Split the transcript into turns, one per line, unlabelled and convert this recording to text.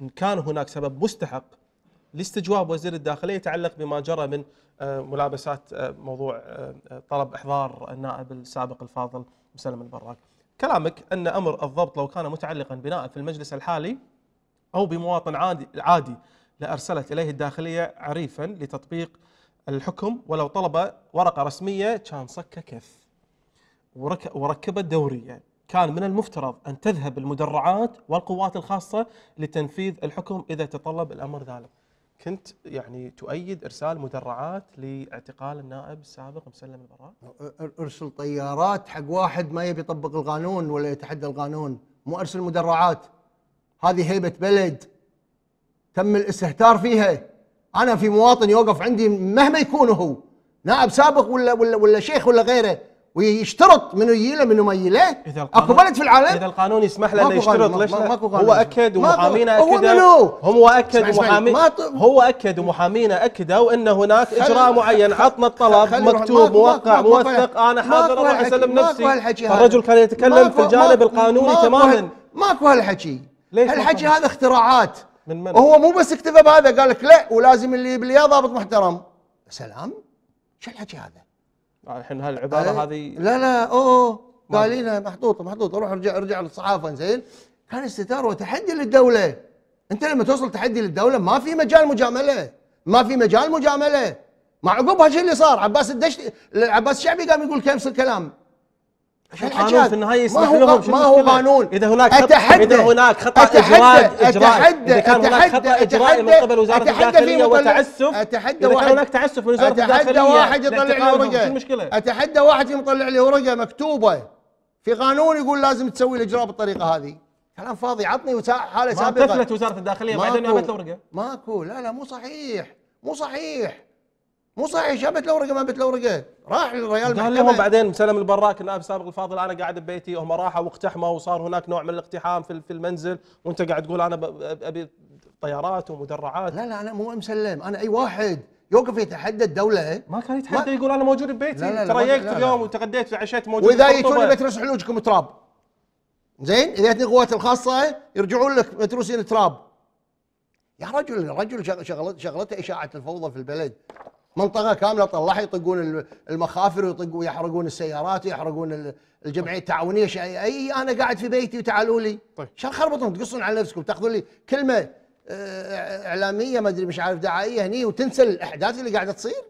إن كان هناك سبب مستحق لاستجواب وزير الداخلية يتعلق بما جرى من آه، ملابسات آه، موضوع آه، طلب إحضار النائب السابق الفاضل مسلم البراك. كلامك أن أمر الضبط لو كان متعلقا بنائب في المجلس الحالي أو بمواطن عادي عادي لأرسلت إليه الداخلية عريفا لتطبيق الحكم ولو طلب ورقة رسمية كان صك كف ورك- وركبت دوريه كان من المفترض أن تذهب المدرعات والقوات الخاصة لتنفيذ الحكم إذا تطلب الأمر ذلك. كنت يعني تؤيد إرسال مدرعات لاعتقال النائب السابق مسلم البراك؟
أرسل طيارات حق واحد ما يبي يطبق القانون ولا يتحدى القانون. مو أرسل مدرعات. هذه هيبة بلد. تم الاستهتار فيها. أنا في مواطن يوقف عندي مهما يكون هو. نائب سابق ولا ولا ولا شيخ ولا غيره. ويشترط منو يجي منو ما
إذا
أكو بلد في العالم
إذا القانون يسمح له يشترط ليش؟
ماكو قانون.
هو
أكد
ومحامينا
هو أكدوا؟
هو اكد
اسمع- اسمع،
ومحامي
ما ط-
هو أكد ومحامينا أكدوا إن هناك إجراء معين عطنا الطلب مكتوب موقع موثق أنا حاضر أروح
أسلم
نفسي. الرجل كان يتكلم في الجانب القانوني تماما
ماكو هالحكي
ليش
هالحكي؟ هذا اختراعات
من من؟
وهو مو بس اكتفى بهذا قال لك لا ولازم اللي باليا ضابط محترم سلام شو الحكي هذا؟
الحين هالعباره
أي-
هذه
لا لا أوه
ما-
قال لنا محطوط محطوط. روح أرجع أرجع للصحافة زين كان استتار وتحدي للدولة. أنت لما توصل تحدي للدولة ما في مجال مجاملة. ما في مجال مجاملة. مع عقبها شو اللي صار. عباس الدشتي عباس الشعبي قام يقول كم الكلام الحكي
القانون؟ في النهاية
ما
يسمح
هو
لهم
قا-
شو
ما هو؟ قانون
إذا هناك خطأ
أتحدى
إذا هناك خطأ
أتحدى- إجرائي
إذا كان هناك خطأ إجرائي من قبل
وزارة الداخلية
وتعسف كان
واحد-
هناك تعسف من وزارة
أتحدى
الداخلية
واحد يطلع لي ورقه؟ أتحدى واحد يطلع لي ورقة مكتوبة في قانون يقول لازم تسوي الإجراء بالطريقة هذه كلام فاضي عطني حالة
ما
سابقة
امتثلت وزارة الداخلية بعدين جابت له ورقة
ماكو لا لا مو صحيح مو صحيح مو صحيح جابت له ورقه ما جابت له ورقه راح للريال
قال لهم بعدين مسلم البراك النائب السابق الفاضل أنا قاعد ببيتي هم راحوا واقتحموا وصار هناك نوع من الاقتحام في في المنزل. وأنت قاعد تقول أنا أبي طيارات ومدرعات.
لا لا أنا مو مسلم. أنا أي واحد يوقف يتحدى الدولة.
ما كان يتحدى
ما-
يقول أنا موجود ببيتي.
لا
اليوم. وتغديت وعشيت موجود
وإذا
بالقرطبة.
يجون بترس حلوجكم تراب. زين إذا جتني القوات الخاصة يرجعون لك متروسين تراب. يا رجل الرجل شغ- شغلت شغلته إشاعة الفوضى في البلد. منطقة كاملة طلعها يطقون ال- المخافر ويحرقون السيارات ويحرقون ال- الجمعية التعاونية شيء اي أنا قاعد في بيتي وتعالوا لي.
طيب.
شو خربطون تقصون على نفسكم تأخذون لي كلمة آه، إعلامية ما أدري مش عارف دعائيه هني وتنسى الأحداث اللي قاعدة تصير؟